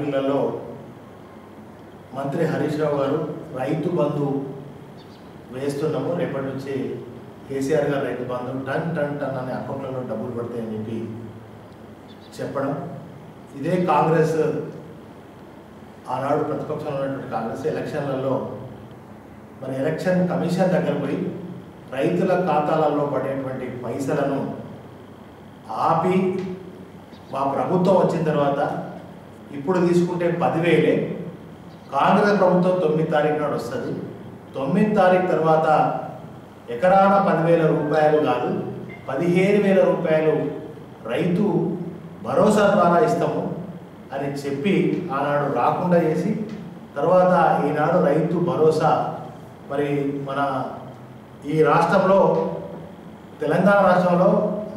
తారీఖులలో మంత్రి హరీష్ రావు గారు రైతు బంధు వేస్తున్నాము. రేపటి నుంచి కేసీఆర్ గారు రైతు బంధు టన్ టన్ టన్ అనే అకౌంట్లలో డబ్బులు పడతాయని చెప్పి చెప్పడం. ఇదే కాంగ్రెస్ ఆనాడు ప్రతిపక్షంలో ఉన్నటువంటి కాంగ్రెస్ ఎలక్షన్లలో మరి ఎలక్షన్ కమిషన్ దగ్గర పోయి రైతుల ఖాతాలలో పడేటువంటి పైసలను ఆపి మా ప్రభుత్వం వచ్చిన తర్వాత ఇప్పుడు తీసుకుంటే పదివేలే. కాంగ్రెస్ ప్రభుత్వం తొమ్మిది తారీఖు నాడు వస్తుంది. తొమ్మిది తారీఖు తర్వాత ఎకరాన పదివేల రూపాయలు కాదు పదిహేను వేల రూపాయలు రైతు భరోసా ద్వారా ఇస్తాము అని చెప్పి ఆనాడు రాకుండా చేసి తర్వాత ఈనాడు రైతు భరోసా మరి మన ఈ రాష్ట్రంలో తెలంగాణ రాష్ట్రంలో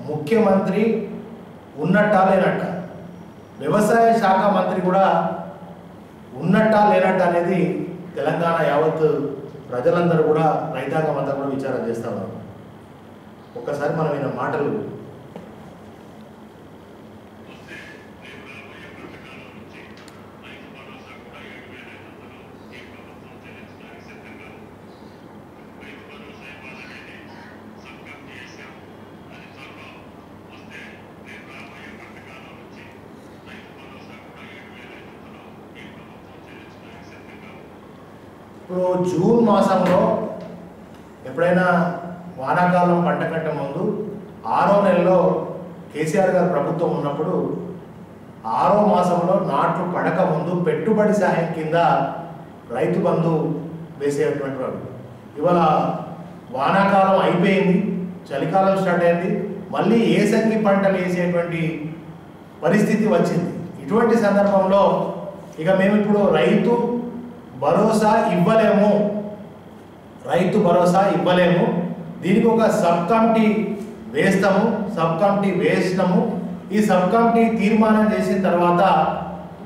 ముఖ్యమంత్రి ఉన్నట్టా లేనట్ట వ్యవసాయ శాఖ మంత్రి కూడా ఉన్నట్టా లేనట్ట అనేది తెలంగాణ యావత్ ప్రజలందరూ కూడా రైతాంగం అంతా కూడా విచారం చేస్తా ఉన్నారు. ఒక్కసారి మనం ఈయన మాటలు ఇప్పుడు జూన్ మాసంలో ఎప్పుడైనా వానాకాలం పంట కంటే ముందు ఆరో నెలలో కేసీఆర్ గారు ప్రభుత్వం ఉన్నప్పుడు ఆరో మాసంలో నాట్లు పడక ముందు పెట్టుబడి సహాయం కింద రైతు బంధు వేసేటువంటి వాడు. ఇవాళ వానాకాలం అయిపోయింది చలికాలం స్టార్ట్ అయింది మళ్ళీ ఏసంగి పంటలు వేసేటువంటి పరిస్థితి వచ్చింది. ఇటువంటి సందర్భంలో ఇక మేము ఇప్పుడు రైతు భరోసా ఇవ్వలేము. రైతు భరోసా ఇవ్వలేము. దీనికి ఒక సబ్ కమిటీ వేస్తాము సబ్ కమిటీ వేసినాము. ఈ సబ్ కమిటీ తీర్మానం చేసిన తర్వాత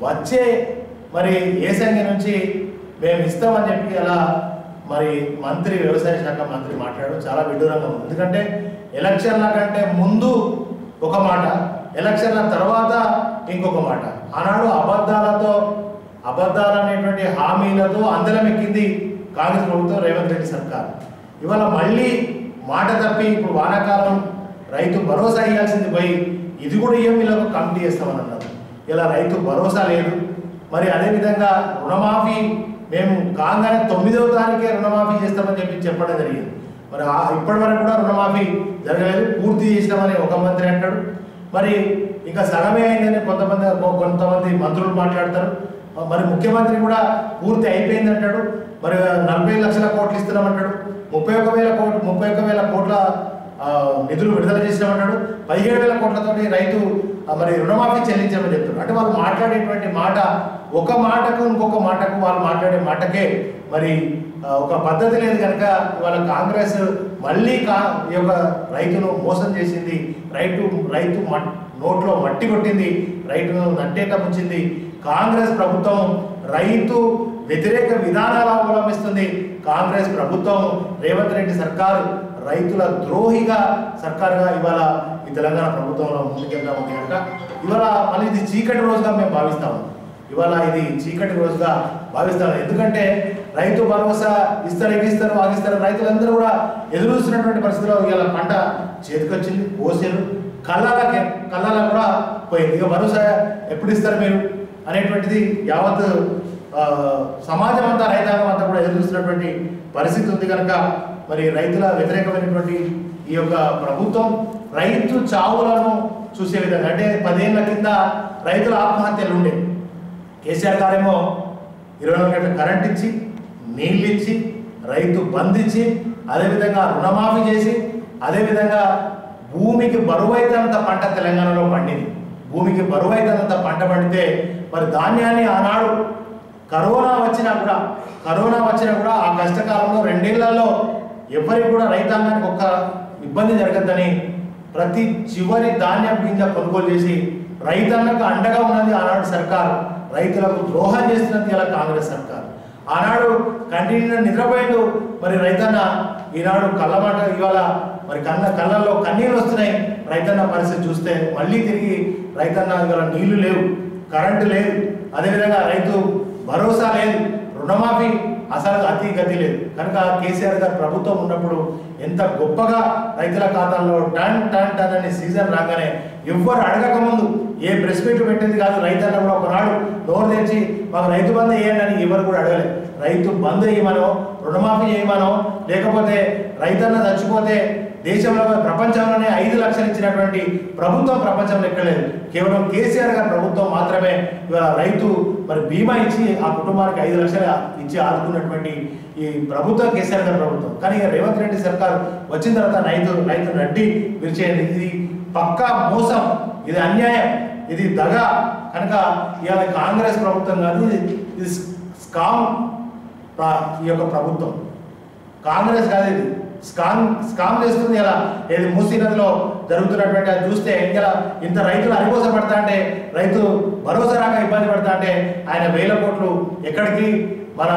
వచ్చే మరి ఏ సంఖ్య నుంచి మేము ఇస్తామని చెప్పి అలా మరి మంత్రి వ్యవసాయ శాఖ మంత్రి మాట్లాడు చాలా విడ్డూరంగా ఉంది. ఎందుకంటే ఎలక్షన్ల కంటే ముందు ఒక మాట ఎలక్షన్ల తర్వాత ఇంకొక మాట. ఆనాడు అబద్ధాలతో అబద్ధాలనేటువంటి హామీలతో అందరం ఎక్కింది కాంగ్రెస్ ప్రభుత్వం రేవంత్ రెడ్డి సర్కార్. ఇవాళ మళ్ళీ మాట తప్పి ఇప్పుడు వానాకాలం రైతు భరోసా ఇవ్వాల్సింది పోయి ఇది కూడా ఏం వీళ్ళకు కమిటీ చేస్తామని అన్నారు ఇలా రైతు భరోసా లేదు. మరి అదేవిధంగా రుణమాఫీ మేము కాగానే తొమ్మిదవ తారీఖే రుణమాఫీ చేస్తామని చెప్పి చెప్పడం జరిగింది. మరి ఇప్పటి వరకు కూడా రుణమాఫీ జరగలేదు పూర్తి చేసినామని ఒక మంత్రి అంటాడు. మరి ఇంకా సగమే అయిందని కొంతమంది కొంతమంది మంత్రులు మాట్లాడతారు. మరి ముఖ్యమంత్రి కూడా పూర్తి అయిపోయింది అంటాడు. మరి నలభై లక్షల కోట్లు ఇస్తున్నామంటాడు. ముప్పై ఒక వేల కోట్లు ముప్పై ఒక వేల కోట్ల నిధులు విడుదల చేసినామన్నాడు పదిహేడు వేల కోట్లతోటి రైతు మరి రుణమాఫీ చెల్లించామని చెప్తున్నారు అంటే వాళ్ళు మాట్లాడేటువంటి మాట ఒక మాటకు ఇంకొక మాటకు వాళ్ళు మాట్లాడే మాటకే మరి ఒక పద్ధతి లేదు కనుక ఇవాళ కాంగ్రెస్ మళ్ళీ కా ఈ యొక్క రైతును మోసం చేసింది. రైతు రైతు మట్- నోట్లో మట్టి కొట్టింది. రైతును నట్టేట ముంచింది. కాంగ్రెస్ ప్రభుత్వం రైతు వ్యతిరేక విధానాలు అవలంబిస్తుంది. కాంగ్రెస్ ప్రభుత్వం రేవంత్ రెడ్డి సర్కారు రైతుల ద్రోహిగా సర్కారుగా ఇవాళ ఈ తెలంగాణ ప్రభుత్వంలో ముందుకెళ్దామని కనుక ఇవాళ మళ్ళీ ఇది చీకటి రోజుగా మేము భావిస్తాము. ఇవాళ ఇది చీకటి రోజుగా భావిస్తాము. ఎందుకంటే రైతు భరోసా ఇస్తారు ఎగిస్తారు వాగిస్తారు. రైతులందరూ కూడా ఎదురుస్తున్నటువంటి పరిస్థితిలో ఇవాళ పంట చేతికొచ్చింది కోసారు. కళ్ళాల కళ్ళాల కూడా పోయింది. ఇక భరోసా ఎప్పుడు ఇస్తారు మీరు? అనేటువంటిది యావత్ సమాజం అంతా రైతాంగం అంతా కూడా ఎదురుస్తున్నటువంటి పరిస్థితి ఉంది కనుక మరి రైతుల వ్యతిరేకమైనటువంటి ఈ యొక్క ప్రభుత్వం రైతు చావులను చూసే విధంగా అంటే పదేళ్ళ కింద రైతుల ఆత్మహత్యలు ఉండే. కేసీఆర్ గారేమో ఇరవై నాలుగు గంటల కరెంట్ ఇచ్చి నీళ్ళు ఇచ్చి రైతు బంధించి అదేవిధంగా రుణమాఫీ చేసి అదేవిధంగా భూమికి బరువైతనంత పంట తెలంగాణలో పండింది. భూమికి బరువైతనంత పంట పండితే మరి ధాన్యాన్ని ఆనాడు కరోనా వచ్చినా కూడా కరోనా వచ్చినా కూడా ఆ కష్టకాలంలో రెండేళ్ళలో ఎవరికి కూడా రైతాంగానికి ఒక్క ఇబ్బంది జరగద్దని ప్రతి చివరి ధాన్యం గింజ కొనుగోలు చేసి రైతన్నకు అండగా ఉన్నది ఆనాడు సర్కార్. రైతులకు ద్రోహం చేస్తున్నది ఇలా కాంగ్రెస్ సర్కార్. ఆనాడు కంటిన్యూ నిద్రపోయిండు. మరి రైతన్న ఈనాడు కళ్ళమాట ఇవాళ మరి కన్న కళ్ళల్లో కన్నీళ్ళు వస్తున్నాయి. రైతన్న పరిస్థితి చూస్తే మళ్ళీ తిరిగి రైతన్న ఇవాళ నీళ్ళు లేవు. కరెంటు లేదు. అదేవిధంగా రైతు భరోసా లేదు. రుణమాఫీ అసలు అతి గతి లేదు. కనుక కేసీఆర్ గారు ప్రభుత్వం ఉన్నప్పుడు ఎంత గొప్పగా రైతుల ఖాతాల్లో టన్ టన్ టన్ అనే సీజన్ రాగానే ఎవ్వరు అడగక ముందు ఏ ప్రెస్ మీట్లు పెట్టేది కాదు. రైతన్న కూడా ఒకనాడు నోరు తెచ్చి మాకు రైతు బంధు వేయండి అని ఎవరు కూడా అడగలేదు రైతు బంధు వేయమనో రుణమాఫీ చేయమనో లేకపోతే రైతన్న చచ్చిపోతే దేశంలో ప్రపంచంలోనే ఐదు లక్షలు ఇచ్చినటువంటి ప్రభుత్వం ప్రపంచంలో ఎక్కలేదు కేవలం కేసీఆర్ గారి ప్రభుత్వం మాత్రమే ఇవాళ రైతు మరి బీమా ఇచ్చి ఆ కుటుంబానికి ఐదు లక్షలు ఇచ్చి ఆదుకున్నటువంటి ఈ ప్రభుత్వం కేసీఆర్ గారి ప్రభుత్వం. కానీ ఇక రేవంత్ రెడ్డి సర్కార్ వచ్చిన తర్వాత రైతు రైతు నడ్డి విరిచేయండి ఇది పక్కా మోసం. ఇది అన్యాయం. ఇది దగ. కనుక ఇవాళ కాంగ్రెస్ ప్రభుత్వం కాదు ఇది ఇది స్కామ్ ఈ యొక్క ప్రభుత్వం. కాంగ్రెస్ కాదు ఇది. స్కామ్ స్కామ్ చేస్తుంది ఇలా ఏది మూసీ నదిలో జరుగుతున్నటువంటి అది చూస్తే ఇలా ఇంత రైతులు అరికోస పడతా అంటే రైతు భరోసా రాక ఇబ్బంది పడతా అంటే ఆయన వేల కోట్లు ఎక్కడికి మన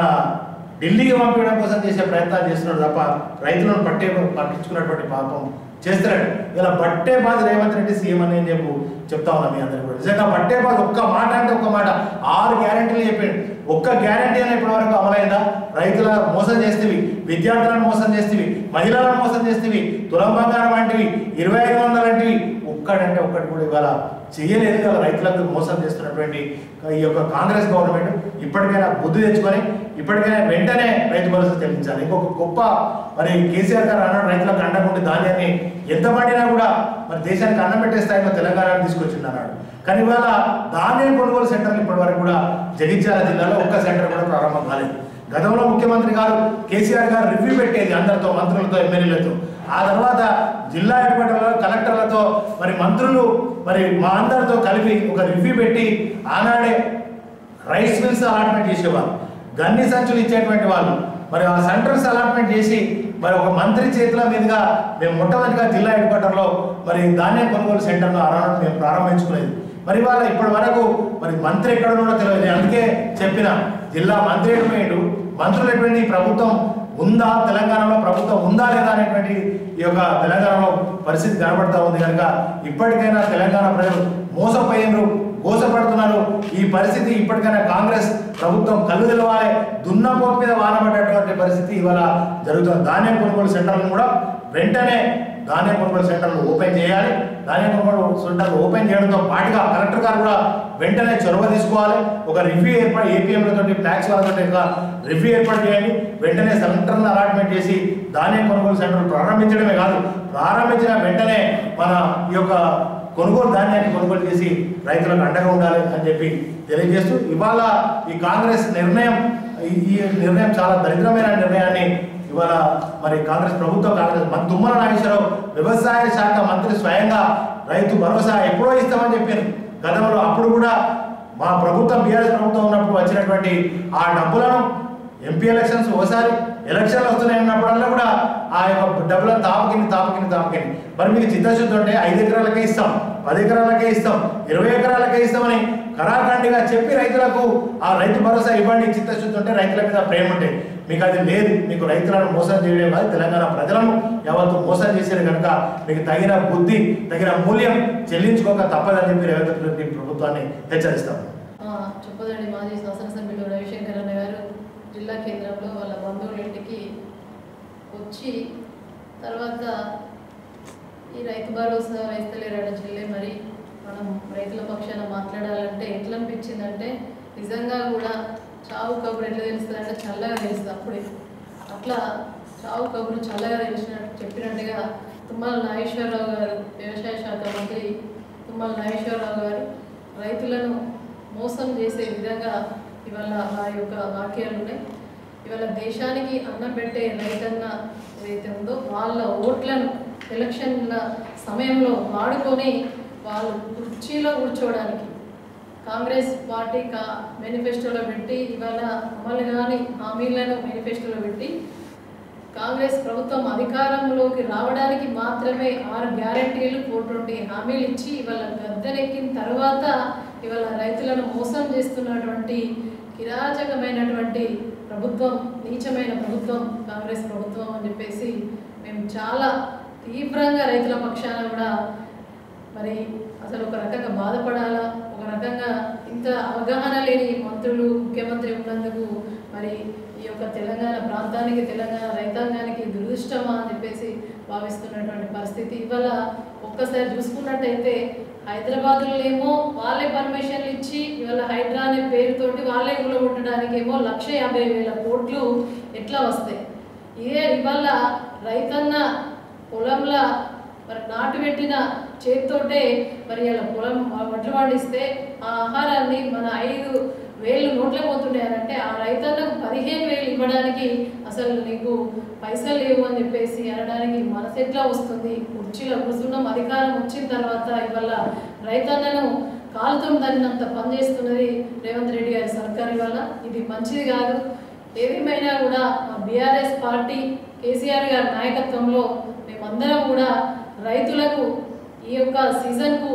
ఢిల్లీకి పంపించడం కోసం చేసే ప్రయత్నాలు చేస్తున్నాడు తప్ప రైతులను పట్టే పట్టించుకున్నటువంటి పాపం చేస్తున్నాడు. ఇలా బట్టే బాధ రేవంత్ రెడ్డి సీఎం అని నేను చెప్పు చెప్తా ఉన్నా మీ అందరికీ కూడా. నిజంగా బట్టే బాధ ఒక్క మాట అంటే ఒక్క మాట. ఆరు గ్యారంటీలు చెప్పాడు. ఒక్క గ్యారంటీ అని ఇప్పటి వరకు అమలైందా? రైతుల మోసం చేస్తే విద్యార్థులను మోసం చేస్తేవి మహిళలను మోసం చేస్తేవి తులం బంగారం వంటివి ఇరవై ఐదు వందలు వంటివి. ఒక్కడంటే ఒక్కటి కూడా ఇవాళ చేయలేదు కదా రైతులకు మోసం చేస్తున్నటువంటి ఈ యొక్క కాంగ్రెస్ గవర్నమెంట్. ఇప్పటికైనా బుద్ధి తెచ్చుకొని ఇప్పటికైనా వెంటనే రైతు భరోసా చెల్లించాలి. ఇంకొక గొప్ప మరి కేసీఆర్ గారు అన్నాడు రైతులకు అండకుండా ధాన్యాన్ని ఎంత పండినా కూడా మరి దేశానికి అన్నం పెట్టే స్థాయిలో తెలంగాణ తీసుకొచ్చిందన్నాడు కానీ ఇవాళ ధాన్యం కొనుగోలు సెంటర్లు ఇప్పటి వరకు కూడా జగిత్యాల జిల్లాలో ఒక్క సెంటర్ కూడా ప్రారంభం కాలేదు. గతంలో ముఖ్యమంత్రి గారు కేసీఆర్ గారు రివ్యూ పెట్టేది అందరితో మంత్రులతో ఎమ్మెల్యేలతో. ఆ తర్వాత జిల్లా హెడ్ కలెక్టర్లతో మరి మంత్రులు మరి మా అందరితో కలిపి ఒక రివ్యూ పెట్టి ఆనాడే రైస్ మిల్స్ అలాట్మెంట్ చేసేవారు. గన్ని సంచులు ఇచ్చేటువంటి వాళ్ళు. మరి ఆ సెంటర్స్ అలాట్మెంట్ చేసి మరి ఒక మంత్రి చేతుల మీదుగా మేము మొట్టమొదటిగా జిల్లా హెడ్ క్వార్టర్లో మరి ధాన్యం కొనుగోలు సెంటర్ను ఆనాడు మేము ప్రారంభించుకోలేదు. మరి వాళ్ళ ఇప్పటి వరకు మరి మంత్రి ఎక్కడ ఉన్నాడో తెలియదు. అందుకే చెప్పిన జిల్లా మంత్రి ఎటువంటి మంత్రులు ఎటువంటి ప్రభుత్వం ఉందా? తెలంగాణలో ప్రభుత్వం ఉందా లేదా అనేటువంటి ఈ యొక్క తెలంగాణలో పరిస్థితి కనబడతా ఉంది కనుక ఇప్పటికైనా తెలంగాణ ప్రజలు మోసపోయినరు మోసపడుతున్నారు ఈ పరిస్థితి ఇప్పటికైనా కాంగ్రెస్ ప్రభుత్వం కళ్ళు తెలవాలి దున్నపోత మీద వానబడ్డటువంటి పరిస్థితి ఇవాళ జరుగుతుంది. ధాన్యం కొనుగోలు సెంటర్లను కూడా వెంటనే ధాన్యం కొనుగోలు సెంటర్లు ఓపెన్ చేయాలి. ధాన్యం కొనుగోలు సెంటర్లు ఓపెన్ చేయడంతో పాటుగా కలెక్టర్ గారు కూడా వెంటనే చొరవ తీసుకోవాలి. ఒక రివ్యూ ఏర్పాటు ఏపీఎంలతో ఫ్లాక్స్ వాళ్ళతో ఒక రివ్యూ ఏర్పాటు చేయండి. వెంటనే సెంటర్లను అలాట్మెంట్ చేసి ధాన్యం కొనుగోలు సెంటర్లు ప్రారంభించడమే కాదు ప్రారంభించిన వెంటనే మన ఈ యొక్క కొనుగోలు ధాన్యాన్ని కొనుగోలు చేసి రైతులకు అండగా ఉండాలి అని చెప్పి తెలియజేస్తూ ఇవాళ ఈ కాంగ్రెస్ నిర్ణయం ఈ నిర్ణయం చాలా దరిద్రమైన నిర్ణయాన్ని ఇవాళ మరి కాంగ్రెస్ ప్రభుత్వం కాంగ్రెస్ మన తుమ్మల నాగేశ్వరరావు వ్యవసాయ శాఖ మంత్రి స్వయంగా రైతు భరోసా ఎప్పుడో ఇస్తామని చెప్పారు. గతంలో అప్పుడు కూడా మా ప్రభుత్వం బీఆర్ఎస్ ప్రభుత్వం ఉన్నప్పుడు వచ్చినటువంటి ఆ డబ్బులను ఎంపీ ఎలక్షన్స్ ఓసారి ఎలక్షన్లు వస్తున్నాయి అన్నప్పుడల్లా కూడా ఆ యొక్క డబ్బులను తాపకిని తాపకిని తాపకిని మరి మీకు చిత్తశుద్ధి ఉంటే ఐదు ఎకరాలకే ఇస్తాం పది ఎకరాలకే ఇస్తాం ఇరవై ఎకరాలకే ఇస్తామని కరాఖండిగా చెప్పి రైతులకు ఆ రైతు భరోసా ఇవ్వండి చిత్తశుద్ధి ఉంటే రైతుల మీద ప్రేమ ఉంటే. మీకు అది లేదు. మీకు రైతులను మోసం చేయడం కాదు తెలంగాణ ప్రజలను ఎవరితో మోసం చేశారు కనుక మీకు తగిన బుద్ధి తగిన మూల్యం చెల్లించుకోక తప్పదని చెప్పి రేవంత్ రెడ్డి ప్రభుత్వాన్ని హెచ్చరిస్తాం. చెప్పదండి మాజీ శాసనసభ్యులు రవిశంకర్ అన్న గారు జిల్లా కేంద్రంలో వాళ్ళ బంధువుల ఇంటికి వచ్చి తర్వాత ఈ రైతు భరోసా వేస్తలేరట జిల్లే మరి మనం రైతుల పక్షాన మాట్లాడాలంటే ఎట్లా అనిపించిందంటే నిజంగా కూడా చావు కబురు ఎట్లా తెలుస్తుందంటే చల్లగా తెలుస్తుంది అప్పుడే. అట్లా చావు కబురు చల్లగా తెలిసినట్టు చెప్పినట్టుగా తుమ్మల నాగేశ్వరరావు గారు వ్యవసాయ శాఖ మంత్రి తుమ్మల నాగేశ్వరరావు గారు రైతులను మోసం చేసే విధంగా ఇవాళ ఆ యొక్క వాక్యాలు ఉన్నాయి. ఇవాళ దేశానికి అన్నం పెట్టే రైతన్న ఏదైతే ఉందో వాళ్ళ ఓట్లను ఎలక్షన్ల సమయంలో వాడుకొని వాళ్ళు కుర్చీలో కూర్చోవడానికి కాంగ్రెస్ పార్టీ కా మేనిఫెస్టోలో పెట్టి ఇవాళ అమలు కాని హామీలను మేనిఫెస్టోలో పెట్టి కాంగ్రెస్ ప్రభుత్వం అధికారంలోకి రావడానికి మాత్రమే ఆరు గ్యారంటీలు ఫోర్ ట్వంటీ హామీలు ఇచ్చి ఇవాళ గద్దెనెక్కిన తర్వాత ఇవాళ రైతులను మోసం చేస్తున్నటువంటి కిరాచకమైనటువంటి ప్రభుత్వం నీచమైన ప్రభుత్వం కాంగ్రెస్ ప్రభుత్వం అని చెప్పేసి మేము చాలా తీవ్రంగా రైతుల పక్షాన కూడా మరి అసలు ఒక రకంగా బాధపడాలా? ఒక రకంగా ఇంత అవగాహన లేని మంత్రులు ముఖ్యమంత్రి ఉన్నందుకు మరి ఈ యొక్క తెలంగాణ ప్రాంతానికి తెలంగాణ రైతాంగానికి దురదృష్టమా అని చెప్పేసి భావిస్తున్నటువంటి పరిస్థితి. ఇవాళ ఒక్కసారి చూసుకున్నట్టయితే హైదరాబాద్లో ఏమో వాళ్ళే పర్మిషన్లు ఇచ్చి ఇవాళ హైడ్రా అనే పేరుతోటి వాళ్ళే కూలగొట్టడానికి ఏమో లక్ష యాభై వేల కోట్లు ఎట్లా వస్తాయి? ఇదే ఇవాళ రైతన్న పొలంలో మరి నాటు పెట్టిన చేతితోటే మరి అలా పొలం వడ్లు పండిస్తే ఆ ఆహారాన్ని మన ఐదు వేలు నోట్లే పోతుండేయాలంటే ఆ రైతన్నకు పదిహేను వేలు ఇవ్వడానికి అసలు నీకు పైసలు లేవు అని చెప్పేసి అనడానికి మనసు ఎట్లా వస్తుంది? కుర్చీలో కూర్చున్నాం అధికారం వచ్చిన తర్వాత ఇవాళ రైతన్నను కాలుతో తగినంత పనిచేస్తున్నది రేవంత్ రెడ్డి గారి సర్కార్ ఇవాళ. ఇది మంచిది కాదు. ఏదేమైనా కూడా మా బీఆర్ఎస్ పార్టీ కేసీఆర్ గారి నాయకత్వంలో మేమందరం కూడా రైతులకు ఈ యొక్క సీజన్కు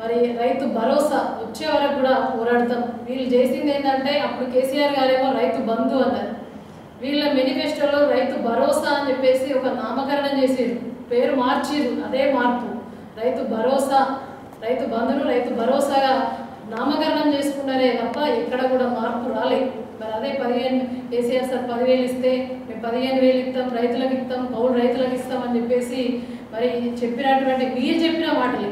మరి రైతు భరోసా వచ్చే వరకు కూడా పోరాడతాం. వీళ్ళు చేసింది ఏంటంటే అప్పుడు కేసీఆర్ గారేమో రైతు బంధు అన్నారు. వీళ్ళ మేనిఫెస్టోలో రైతు భరోసా అని చెప్పేసి ఒక నామకరణం చేసేది పేరు మార్చేది అదే మార్పు. రైతు భరోసా రైతు బంధును రైతు భరోసాగా నామకరణం చేసుకున్నారే తప్ప ఎక్కడ కూడా మార్పు రాలేదు. మరి అదే పదిహేను కేసీఆర్ సార్ పదివేలు ఇస్తే మేము పదిహేను వేలు ఇస్తాం రైతులకు ఇస్తాం పౌరు రైతులకు ఇస్తాం అని చెప్పేసి మరి చెప్పినటువంటి మీరు చెప్పిన మాటలే.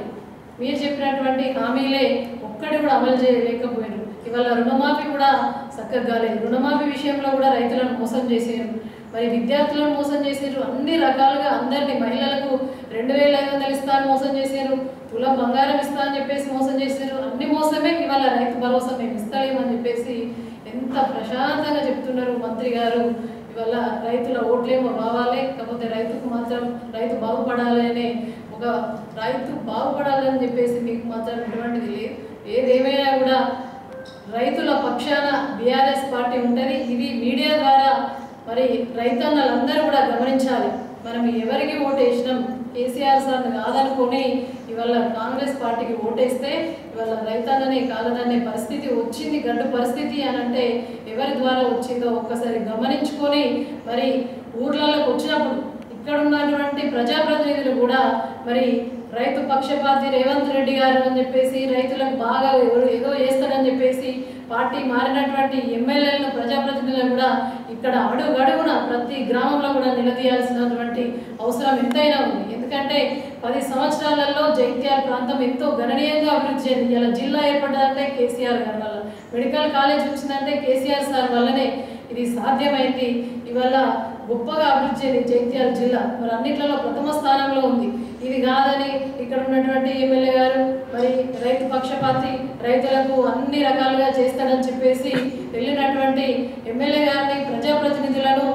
మీరు చెప్పినటువంటి హామీలే ఒక్కటి కూడా అమలు చేయలేకపోయారు. ఇవాళ రుణమాఫీ కూడా చక్కగా కాలేదు రుణమాఫీ విషయంలో కూడా రైతులను మోసం చేశారు మరి విద్యార్థులను మోసం చేశారు అన్ని రకాలుగా అందరినీ మహిళలకు రెండు వేల ఐదు వందలు ఇస్తాను మోసం చేశారు తులం బంగారం ఇస్తా అని చెప్పేసి మోసం చేశారు అన్ని మోసమే ఇవాళ రైతు భరోసా మేము ఇస్తామని చెప్పేసి ఎంత ప్రశాంతంగా చెప్తున్నారు మంత్రి గారు. ఇవాళ రైతుల ఓట్లేమో కావాలి కాకపోతే రైతుకు మాత్రం రైతు బాగుపడాలి అనే ఒక రైతు బాగుపడాలని చెప్పేసి మీకు మాత్రం ఎటువంటిది లేదు ఏదేమైనా కూడా రైతుల పక్షాన బీఆర్ఎస్ పార్టీ ఉంటుంది. ఇది మీడియా ద్వారా మరి రైతన్నలందరూ కూడా గమనించాలి. మనం ఎవరికి ఓటు వేసినాం కేసీఆర్ సార్ కాదనుకొని ఇవాళ కాంగ్రెస్ పార్టీకి ఓటేస్తే ఇవాళ రైతన్ననే కాలదనే పరిస్థితి వచ్చింది. గడ్డు పరిస్థితి అని అంటే ఎవరి ద్వారా వచ్చిందో ఒక్కసారి గమనించుకొని మరి ఊర్లలోకి వచ్చినప్పుడు ఇక్కడ ఉన్నటువంటి ప్రజాప్రతినిధులు కూడా మరి రైతు పక్షపాతి రేవంత్ రెడ్డి గారు అని చెప్పేసి రైతులకు బాగా ఎవరు ఏదో చేస్తాడని చెప్పేసి పార్టీ మారినటువంటి ఎమ్మెల్యేలను ప్రజాప్రతినిధులను కూడా ఇక్కడ అడుగడుగున ప్రతి గ్రామంలో కూడా నిలదీయాల్సినటువంటి అవసరం ఎంతైనా ఉంది. ఎందుకంటే పది సంవత్సరాలలో జైత్యాల ప్రాంతం ఎంతో గణనీయంగా అభివృద్ధి చెంది ఇలా జిల్లా ఏర్పడ్డదంటే కేసీఆర్ గారి వల్ల మెడికల్ కాలేజ్ వచ్చిందంటే కేసీఆర్ సార్ వల్లనే ఇది సాధ్యమైంది. ఇవాళ గొప్పగా అభివృద్ధి చెంది జైత్యాల జిల్లా. మరి అన్నిట్లలో ప్రథమ స్థానంలో ఉంది. ఇది కాదని ఇక్కడ ఉన్నటువంటి ఎమ్మెల్యే గారు మరి రైతు పక్షపాతి రైతులకు అన్ని రకాలుగా చేస్తాడని చెప్పేసి వెళ్ళినటువంటి ఎమ్మెల్యే గారిని ప్రజాప్రతినిధులను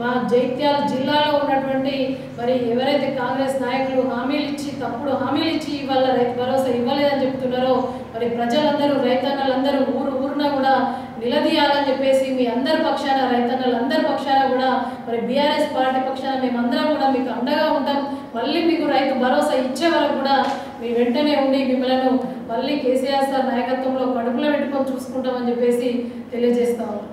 మా జైత్యాల జిల్లాలో ఉన్నటువంటి మరి ఎవరైతే కాంగ్రెస్ నాయకులు హామీలు ఇచ్చి తప్పుడు హామీలు ఇచ్చి ఇవాళ రైతు భరోసా ఇవ్వలేదని చెప్తున్నారో మరి ప్రజలందరూ రైతన్నలందరూ ఊరు ఊరున కూడా నిలదీయాలని చెప్పేసి మీ అందరి పక్షాన రైతన్నలందరి పక్షాన కూడా మరి బీఆర్ఎస్ పార్టీ పక్షాన మేమందరం కూడా మీకు అండగా ఉంటాం. మళ్ళీ మీకు రైతు భరోసా ఇచ్చే వరకు కూడా మీ వెంటనే ఉండి మిమ్మల్ని మళ్ళీ కేసీఆర్ సార్ నాయకత్వంలో కడుపులో పెట్టుకొని చూసుకుంటామని చెప్పేసి తెలియజేస్తా ఉన్నాం.